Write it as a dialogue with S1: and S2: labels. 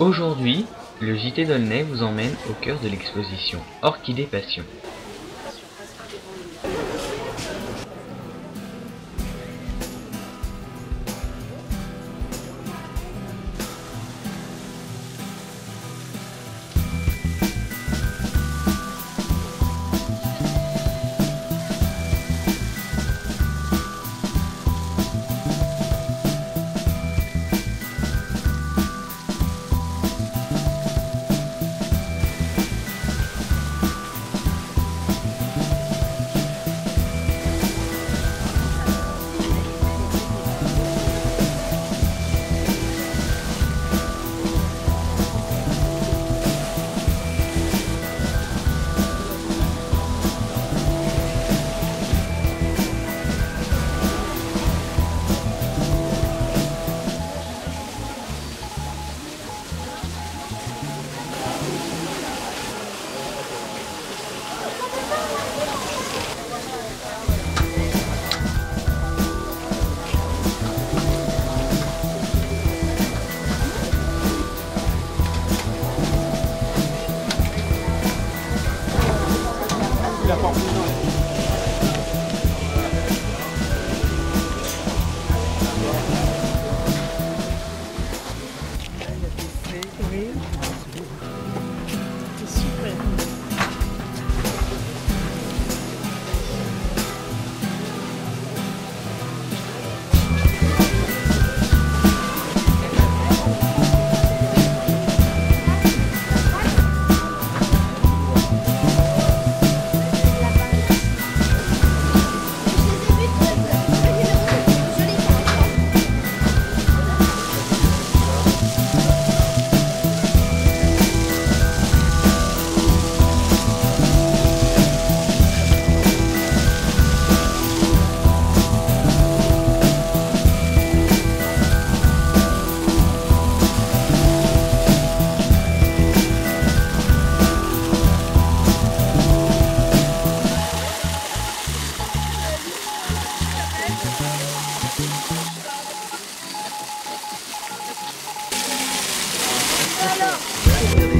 S1: Aujourd'hui, le JT d'Aulnay vous emmène au cœur de l'exposition Orchidée Passion. 保护罩 Алло!